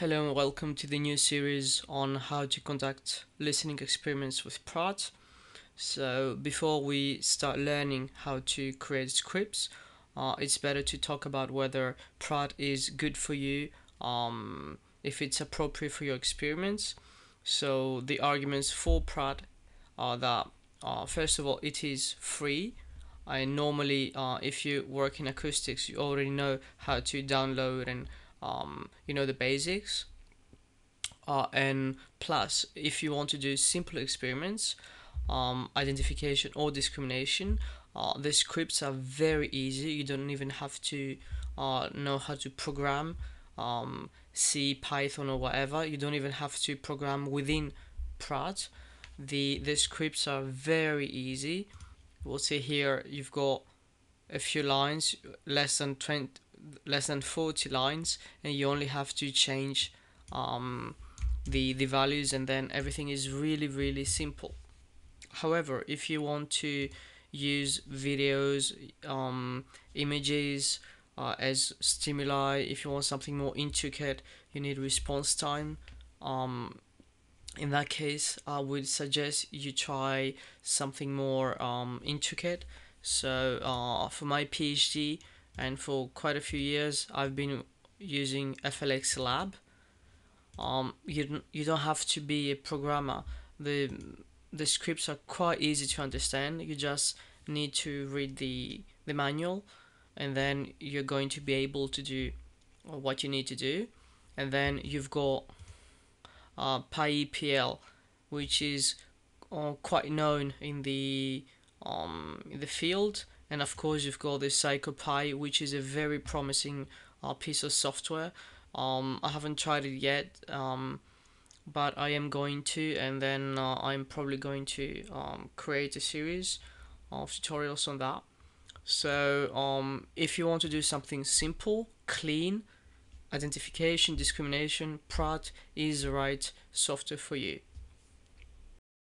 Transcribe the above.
Hello and welcome to the new series on how to conduct listening experiments with Praat. So before we start learning how to create scripts, uh, it's better to talk about whether Praat is good for you, um, if it's appropriate for your experiments. So the arguments for Praat are that uh, first of all it is free. And normally, uh, if you work in acoustics, you already know how to download and um, you know the basics. Uh, and plus if you want to do simple experiments um, identification or discrimination uh, the scripts are very easy. You don't even have to uh, know how to program um, C Python or whatever. You don't even have to program within Praat the the scripts are very easy. We'll see here you've got a few lines less than 20 less than 40 lines and you only have to change um, the the values and then everything is really really simple. However if you want to use videos um, images uh, as stimuli if you want something more intricate you need response time. Um, in that case I would suggest you try something more um, intricate. So uh, for my PhD and for quite a few years I've been using FLX Lab. Um, you you don't have to be a programmer. the The scripts are quite easy to understand. You just need to read the the manual, and then you're going to be able to do what you need to do. And then you've got uh, PyEPL, which is uh, quite known in the um, in the field and of course you've got the PsychoPy which is a very promising uh, piece of software. Um, I haven't tried it yet um, but I am going to and then uh, I'm probably going to um, create a series of tutorials on that. So um, if you want to do something simple clean identification discrimination Praat is the right software for you